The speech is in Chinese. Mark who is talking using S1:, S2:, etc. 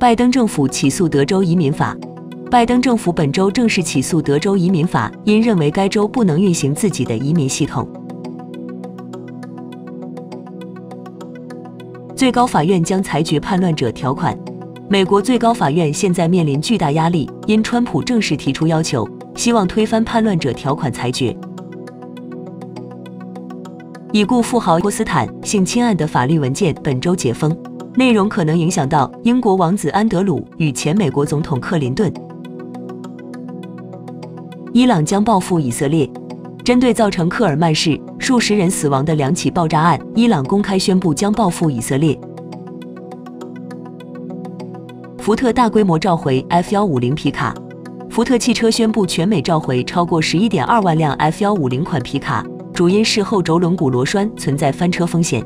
S1: 拜登政府起诉德州移民法。拜登政府本周正式起诉德州移民法，因认为该州不能运行自己的移民系统。最高法院将裁决叛乱者条款。美国最高法院现在面临巨大压力，因川普正式提出要求，希望推翻叛乱者条款裁决。已故富豪波斯坦性侵案的法律文件本周解封，内容可能影响到英国王子安德鲁与前美国总统克林顿。伊朗将报复以色列，针对造成克尔曼市数十人死亡的两起爆炸案，伊朗公开宣布将报复以色列。福特大规模召回 F 幺五零皮卡，福特汽车宣布全美召回超过十一点二万辆 F 幺五零款皮卡。主因是后轴轮毂螺栓存在翻车风险。